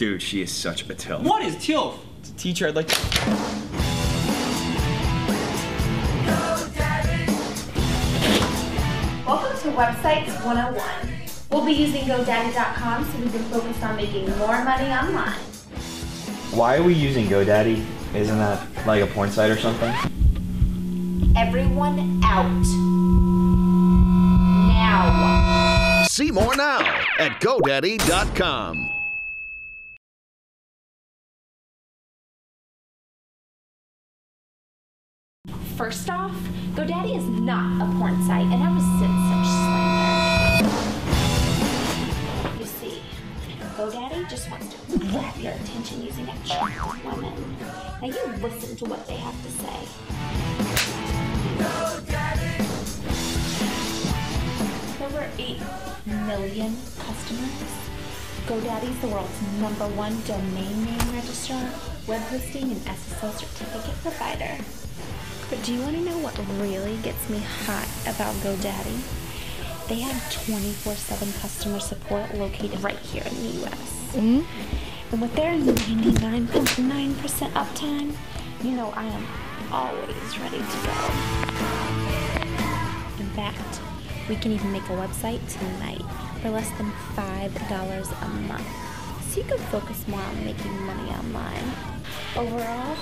Dude, she is such a TILF. What is TILF? Teacher, I'd like to. Welcome to Websites 101. We'll be using GoDaddy.com so we can focus on making more money online. Why are we using GoDaddy? Isn't that like a porn site or something? Everyone out. Now. See more now at GoDaddy.com. First off, GoDaddy is not a porn site, and I resent such slander. You see, GoDaddy just wants to grab your attention using attractive women. Now you listen to what they have to say. GoDaddy! Over 8 million customers. GoDaddy is the world's number one domain name registrar, web hosting, and SSL certificate provider. But do you want to know what really gets me hot about GoDaddy? They have 24 7 customer support located right here in the US. Mm-hmm. And with their 99.9% uptime, you know I am always ready to go. In fact, we can even make a website tonight for less than $5 a month. So you can focus more on making money online. Overall,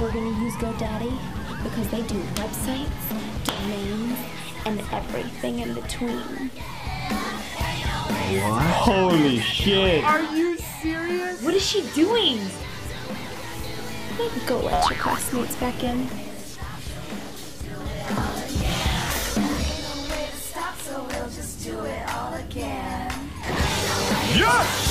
we're going to use GoDaddy because they do websites, domains, and everything in between. What? Holy shit! Are you serious? What is she doing? Go let your classmates back in. Stop, so we'll just do it all again. Yes!